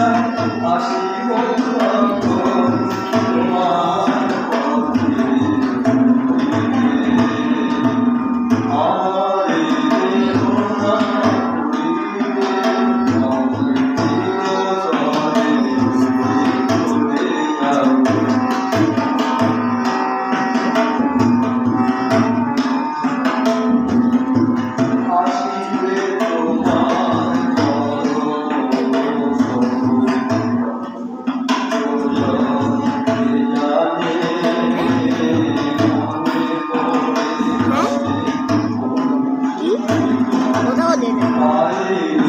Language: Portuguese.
Acho দেবে I